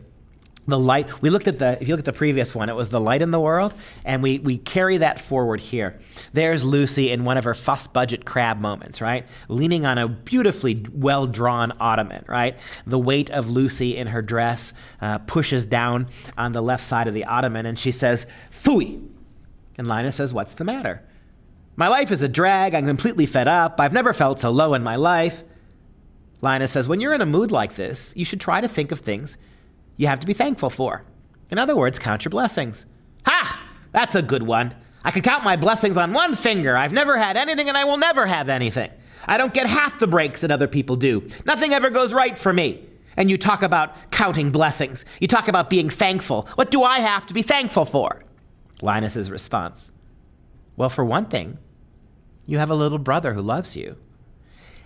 S1: the light we looked at the if you look at the previous one it was the light in the world and we we carry that forward here. There's lucy in one of her fuss budget crab moments right? Leaning on a beautifully well drawn ottoman right? The weight of lucy in her dress uh, pushes down on the left side of the ottoman and she says phooey and linus says what's the matter my life is a drag. I'm completely fed up. I've never felt so low in my life. Linus says, When you're in a mood like this, you should try to think of things you have to be thankful for. In other words, count your blessings. Ha! That's a good one. I can count my blessings on one finger. I've never had anything and I will never have anything. I don't get half the breaks that other people do. Nothing ever goes right for me. And you talk about counting blessings. You talk about being thankful. What do I have to be thankful for? Linus's response well, for one thing, you have a little brother who loves you.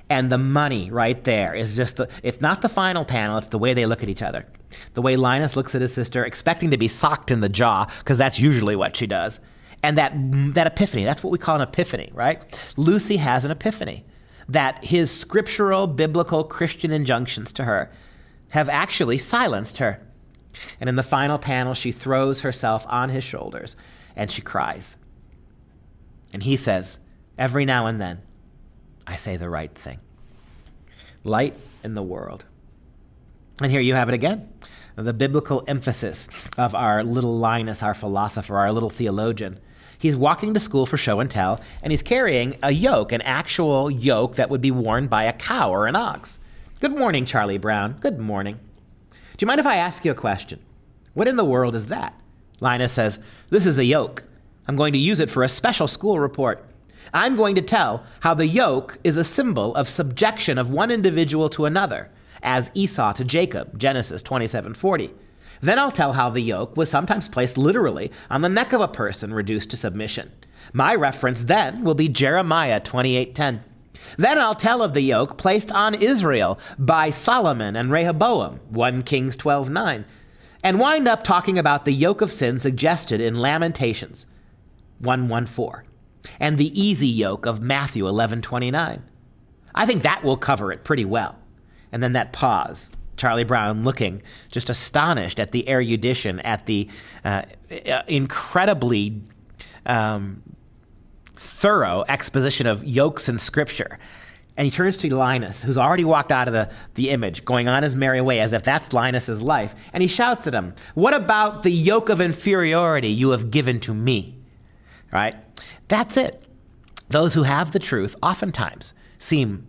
S1: And the money right there is just the, it's not the final panel, it's the way they look at each other. The way Linus looks at his sister, expecting to be socked in the jaw, because that's usually what she does. And that, that epiphany, that's what we call an epiphany, right? Lucy has an epiphany that his scriptural, biblical, Christian injunctions to her have actually silenced her. And in the final panel, she throws herself on his shoulders and she cries. And he says, Every now and then, I say the right thing. Light in the world. And here you have it again the biblical emphasis of our little Linus, our philosopher, our little theologian. He's walking to school for show and tell, and he's carrying a yoke, an actual yoke that would be worn by a cow or an ox. Good morning, Charlie Brown. Good morning. Do you mind if I ask you a question? What in the world is that? Linus says, This is a yoke. I'm going to use it for a special school report. I'm going to tell how the yoke is a symbol of subjection of one individual to another, as Esau to Jacob, Genesis 27:40. Then I'll tell how the yoke was sometimes placed literally on the neck of a person reduced to submission. My reference then will be Jeremiah 28:10. Then I'll tell of the yoke placed on Israel by Solomon and Rehoboam, 1 Kings 12:9, and wind up talking about the yoke of sin suggested in Lamentations 114 and the easy yoke of Matthew 11:29. I think that will cover it pretty well. And then that pause. Charlie Brown looking just astonished at the erudition, at the uh, incredibly um, thorough exposition of yokes in Scripture. And he turns to Linus, who's already walked out of the, the image, going on his merry way as if that's Linus's life. And he shouts at him, What about the yoke of inferiority you have given to me? Right? That's it. Those who have the truth oftentimes seem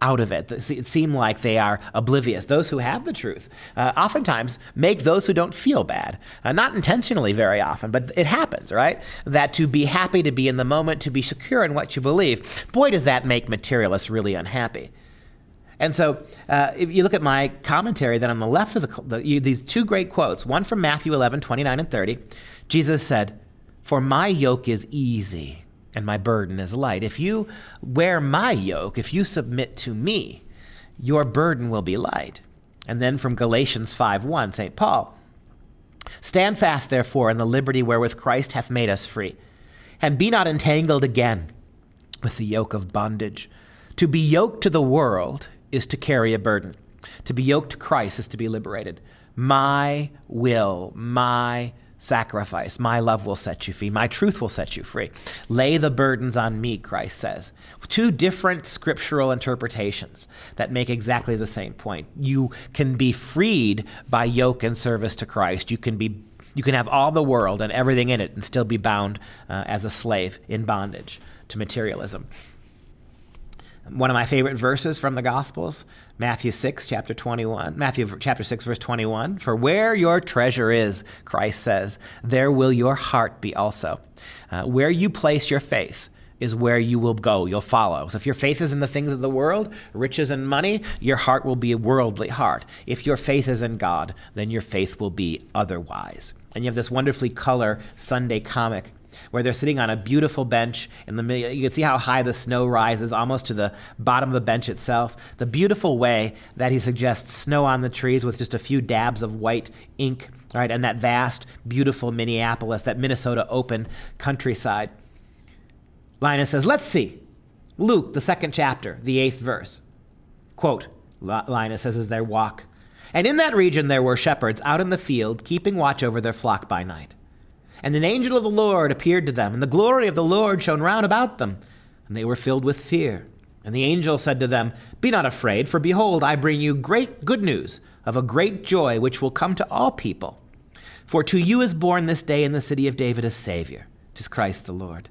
S1: out of it. It seem like they are oblivious. Those who have the truth uh, oftentimes make those who don't feel bad. Uh, not intentionally very often, but it happens, right? That to be happy, to be in the moment, to be secure in what you believe, boy, does that make materialists really unhappy. And so, uh, if you look at my commentary, then on the left of the, the you, these two great quotes, one from Matthew 11, 29 and 30, Jesus said, For my yoke is easy and my burden is light. If you wear my yoke, if you submit to me, your burden will be light. And then from Galatians 5:1, St. Paul, Stand fast, therefore, in the liberty wherewith Christ hath made us free, and be not entangled again with the yoke of bondage. To be yoked to the world is to carry a burden. To be yoked to Christ is to be liberated. My will, my sacrifice. My love will set you free. My truth will set you free. Lay the burdens on me, Christ says. Two different scriptural interpretations that make exactly the same point. You can be freed by yoke and service to Christ. You can be you can have all the world and everything in it and still be bound uh, as a slave in bondage to materialism. One of my favorite verses from the Gospels, Matthew 6, chapter 21. Matthew chapter 6, verse 21. For where your treasure is, Christ says, there will your heart be also. Uh, where you place your faith, is where you will go. You'll follow. So if your faith is in the things of the world, riches and money, your heart will be a worldly heart. If your faith is in God, then your faith will be otherwise. And you have this wonderfully color Sunday comic where they're sitting on a beautiful bench in the middle. You can see how high the snow rises, almost to the bottom of the bench itself. The beautiful way that he suggests snow on the trees with just a few dabs of white ink, right, and that vast, beautiful Minneapolis, that Minnesota open countryside. Linus says, Let's see. Luke, the second chapter, the eighth verse. Quote, Linus says as they walk. And in that region there were shepherds out in the field, keeping watch over their flock by night. And an angel of the Lord appeared to them, and the glory of the Lord shone round about them, and they were filled with fear. And the angel said to them, Be not afraid, for behold, I bring you great good news of a great joy which will come to all people. For to you is born this day in the city of David a Savior, tis Christ the Lord.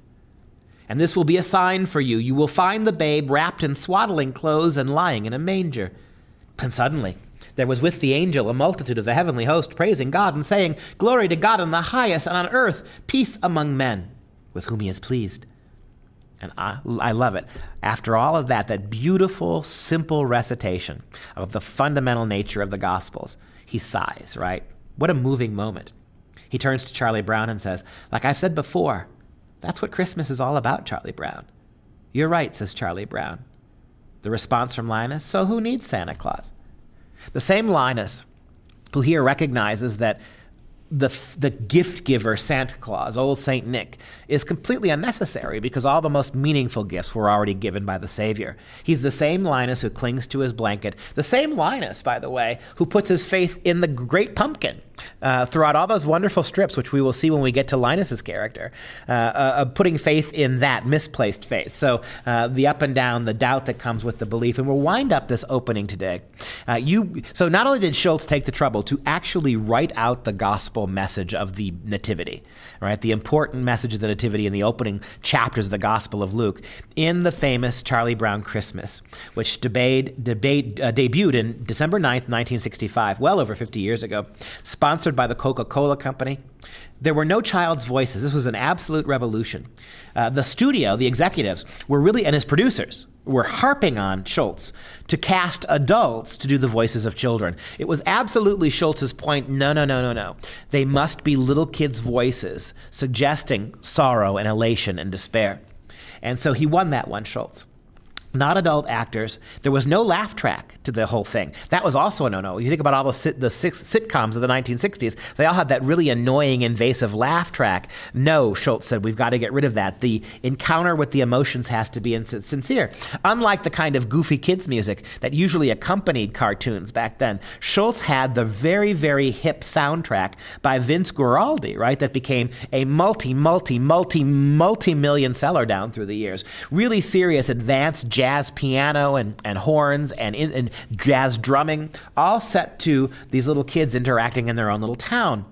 S1: And this will be a sign for you. You will find the babe wrapped in swaddling clothes and lying in a manger. And suddenly, there was with the angel a multitude of the heavenly host praising God and saying, Glory to God in the highest, and on earth peace among men with whom he is pleased. And I, I love it. After all of that, that beautiful, simple recitation of the fundamental nature of the Gospels, he sighs, right? What a moving moment. He turns to Charlie Brown and says, Like I've said before, that's what Christmas is all about, Charlie Brown. You're right, says Charlie Brown. The response from Linus, So who needs Santa Claus? The same Linus, who here recognizes that the, the gift giver Santa Claus, old Saint Nick, is completely unnecessary because all the most meaningful gifts were already given by the Savior. He's the same Linus who clings to his blanket, the same Linus, by the way, who puts his faith in the great pumpkin uh, throughout all those wonderful strips, which we will see when we get to Linus's character, uh, uh, putting faith in that misplaced faith. So uh, the up and down, the doubt that comes with the belief, and we'll wind up this opening today. Uh, you so not only did Schulz take the trouble to actually write out the gospel message of the Nativity, right, the important message the Nativity in the opening chapters of the Gospel of Luke, in the famous Charlie Brown Christmas, which debate, debate, uh, debuted in December 9th, 1965, well over 50 years ago sponsored by the Coca Cola Company. There were no child's voices. This was an absolute revolution. Uh, the studio, the executives, were really, and his producers, were harping on Schulz to cast adults to do the voices of children. It was absolutely Schulz's point no, no, no, no, no. They must be little kids' voices, suggesting sorrow and elation and despair. And so he won that one, Schulz not adult actors. There was no laugh track to the whole thing. That was also a no-no. You think about all the, sit, the six, sitcoms of the 1960s; they all had that really annoying, invasive laugh track. No, Schulz said, we've got to get rid of that. The encounter with the emotions has to be sincere. Unlike the kind of goofy kids music that usually accompanied cartoons back then, Schulz had the very, very hip soundtrack by Vince Guaraldi, right? That became a multi, multi, multi, multi-million seller down through the years. Really serious, advanced jazz jazz piano and, and horns and, in, and jazz drumming, all set to these little kids interacting in their own little town.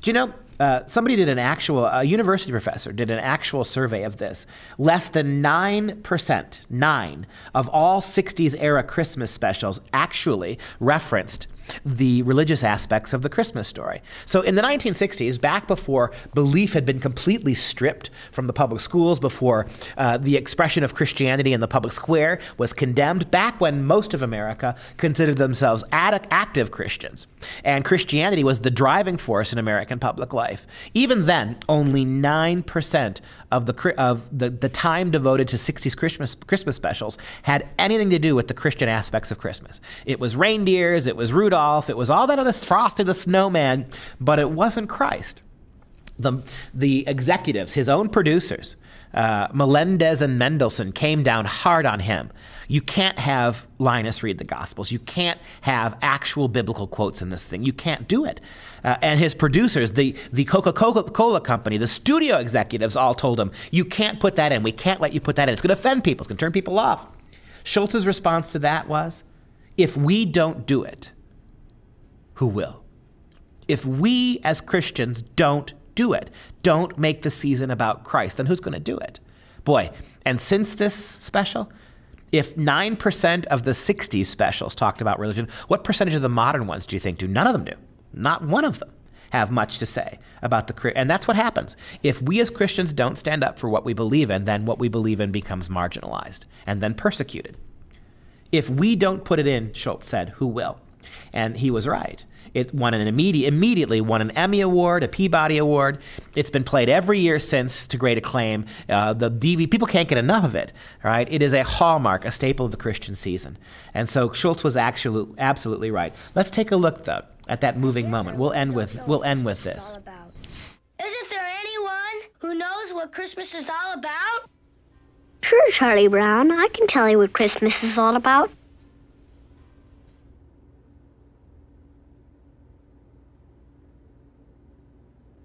S1: Do you know, uh, somebody did an actual, a university professor did an actual survey of this. Less than 9%, 9 of all 60s era Christmas specials actually referenced the religious aspects of the Christmas story. So in the 1960s, back before belief had been completely stripped from the public schools, before uh, the expression of Christianity in the public square was condemned, back when most of America considered themselves ad- active Christians, and Christianity was the driving force in American public life. Even then, only 9% of the of the, the time devoted to 60s Christmas Christmas specials had anything to do with the Christian aspects of Christmas. It was reindeers, it was Rudolph, it was all that other Frosty the Snowman, but it wasn't Christ. The, the executives, his own producers, uh, Melendez and Mendelson came down hard on him. You can't have Linus read the Gospels. You can't have actual biblical quotes in this thing. You can't do it. Uh, and his producers, the, the Coca Cola company, the studio executives all told him, You can't put that in. We can't let you put that in. It's going to offend people, it's going to turn people off. Schulz's response to that was, If we don't do it, who will? If we as Christians don't do it. Don't make the season about Christ. Then who's going to do it? Boy, and since this special, if 9% of the 60s specials talked about religion, what percentage of the modern ones do you think do? None of them do. Not one of them have much to say about the and that's what happens if we as christians don't stand up for what we believe in then what we believe in becomes marginalized and then persecuted if we don't put it in Schulz said who will and he was right it won an immediate, immediately won an Emmy Award, a Peabody Award. It's been played every year since to great acclaim. Uh, the DV people can't get enough of it. Right? It is a hallmark, a staple of the Christian season. And so Schulz was actually absolutely right. Let's take a look though at that moving moment. We'll end with we'll end with this.
S2: Isn't there anyone who knows what Christmas is all about?
S3: Sure, Charlie Brown. I can tell you what Christmas is all about.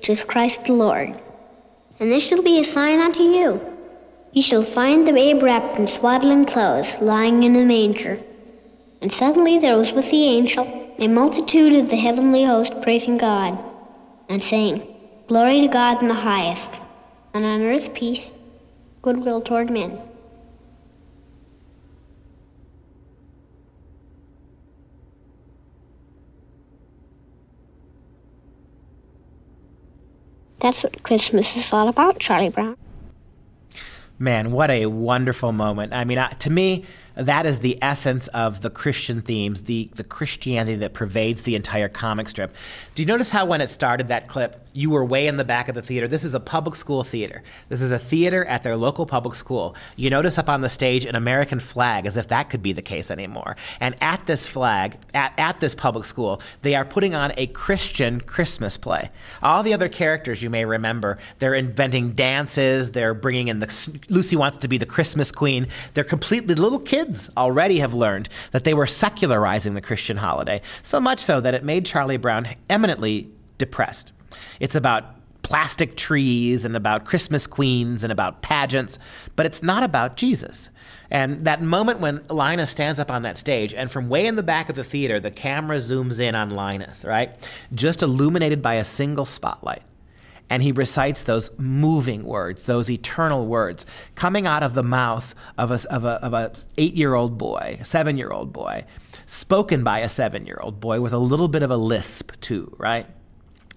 S3: which is Christ the Lord. And this shall be a sign unto you. Ye shall find the babe wrapped in swaddling clothes, lying in a manger. And suddenly there was with the angel a multitude of the heavenly host praising God, and saying, Glory to God in the highest, and on earth peace, goodwill toward men. That's what Christmas is all about, Charlie Brown.
S1: Man, what a wonderful moment. I mean, to me, that is the essence of the Christian themes, the, the Christianity that pervades the entire comic strip. Do you notice how when it started that clip, you were way in the back of the theater? This is a public school theater. This is a theater at their local public school. You notice up on the stage an American flag, as if that could be the case anymore. And at this flag, at, at this public school, they are putting on a Christian Christmas play. All the other characters you may remember, they're inventing dances, they're bringing in the Lucy wants to be the Christmas queen. They're completely little kids kids already have learned that they were secularizing the Christian holiday, so much so that it made Charlie Brown eminently depressed. It's about plastic trees and about Christmas queens and about pageants, but it's not about Jesus. And that moment when Linus stands up on that stage, and from way in the back of the theater, the camera zooms in on Linus, right? Just illuminated by a single spotlight and he recites those moving words, those eternal words, coming out of the mouth of a, of a, of a eight-year-old boy, seven-year-old boy, spoken by a seven-year-old boy with a little bit of a lisp too, right?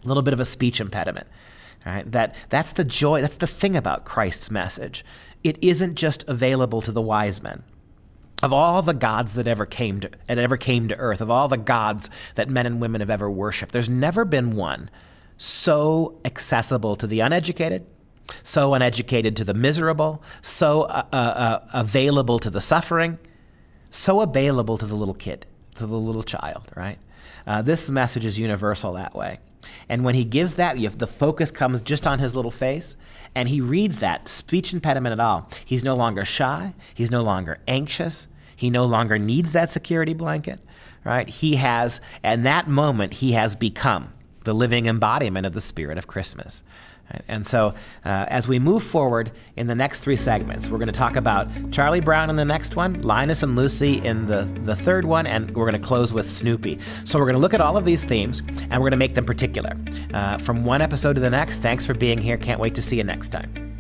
S1: A little bit of a speech impediment. Right? That, that's the joy, that's the thing about Christ's message. It isn't just available to the wise men. Of all the gods that ever came to, that ever came to earth, of all the gods that men and women have ever worshipped, there's never been one so accessible to the uneducated, so uneducated to the miserable, so uh, uh, uh, available to the suffering, so available to the little kid, to the little child, right? Uh, this message is universal that way. And when he gives that, the focus comes just on his little face, and he reads that, speech impediment at all. He's no longer shy, he's no longer anxious, he no longer needs that security blanket, right? He has, and that moment, he has become the living embodiment of the spirit of Christmas. And so, uh, as we move forward in the next three segments, we're going to talk about Charlie Brown in the next one, Linus and Lucy in the, the third one, and we're going to close with Snoopy. So, we're going to look at all of these themes and we're going to make them particular. Uh, from one episode to the next, thanks for being here. Can't wait to see you next time.